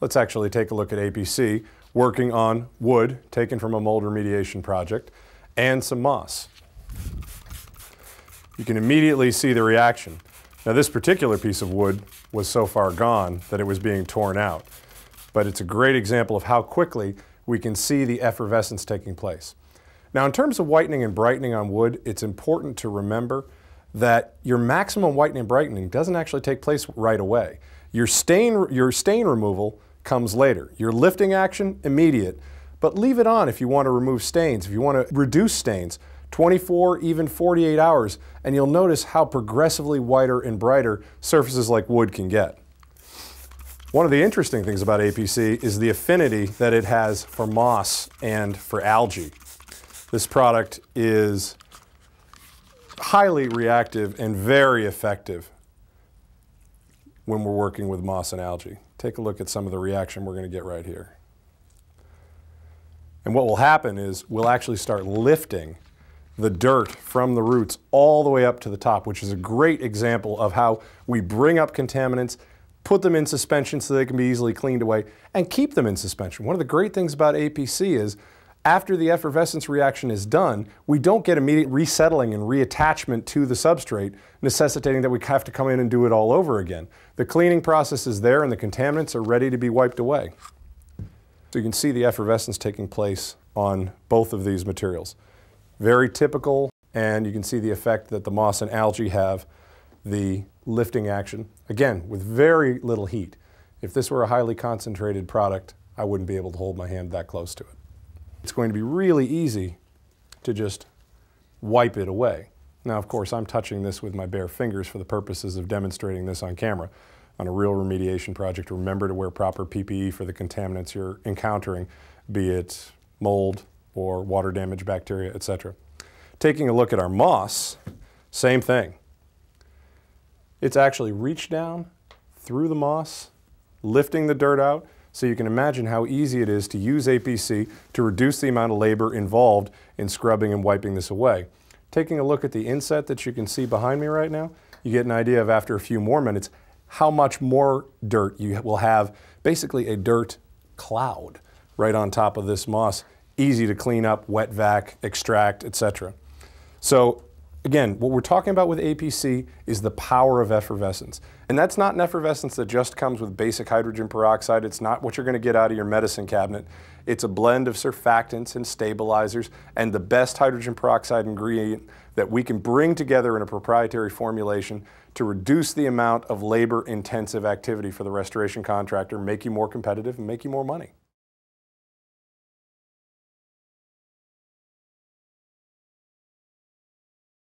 Let's actually take a look at APC working on wood taken from a mold remediation project and some moss. You can immediately see the reaction. Now this particular piece of wood was so far gone that it was being torn out, but it's a great example of how quickly we can see the effervescence taking place. Now in terms of whitening and brightening on wood, it's important to remember that your maximum whitening and brightening doesn't actually take place right away. Your stain, your stain removal comes later. Your lifting action, immediate, but leave it on if you want to remove stains, if you want to reduce stains. 24, even 48 hours, and you'll notice how progressively whiter and brighter surfaces like wood can get. One of the interesting things about APC is the affinity that it has for moss and for algae. This product is highly reactive and very effective when we're working with moss and algae. Take a look at some of the reaction we're going to get right here. And what will happen is we'll actually start lifting the dirt from the roots all the way up to the top, which is a great example of how we bring up contaminants, put them in suspension so they can be easily cleaned away, and keep them in suspension. One of the great things about APC is after the effervescence reaction is done, we don't get immediate resettling and reattachment to the substrate, necessitating that we have to come in and do it all over again. The cleaning process is there and the contaminants are ready to be wiped away. So you can see the effervescence taking place on both of these materials. Very typical, and you can see the effect that the moss and algae have, the lifting action, again, with very little heat. If this were a highly concentrated product, I wouldn't be able to hold my hand that close to it. It's going to be really easy to just wipe it away. Now, of course, I'm touching this with my bare fingers for the purposes of demonstrating this on camera. On a real remediation project, remember to wear proper PPE for the contaminants you're encountering, be it mold or water damage bacteria, etc. Taking a look at our moss, same thing. It's actually reached down through the moss, lifting the dirt out, so you can imagine how easy it is to use APC to reduce the amount of labor involved in scrubbing and wiping this away. Taking a look at the inset that you can see behind me right now, you get an idea of after a few more minutes how much more dirt you will have, basically a dirt cloud right on top of this moss. Easy to clean up, wet vac, extract, etc. So Again, what we're talking about with APC is the power of effervescence. And that's not an effervescence that just comes with basic hydrogen peroxide. It's not what you're going to get out of your medicine cabinet. It's a blend of surfactants and stabilizers and the best hydrogen peroxide ingredient that we can bring together in a proprietary formulation to reduce the amount of labor intensive activity for the restoration contractor, make you more competitive and make you more money.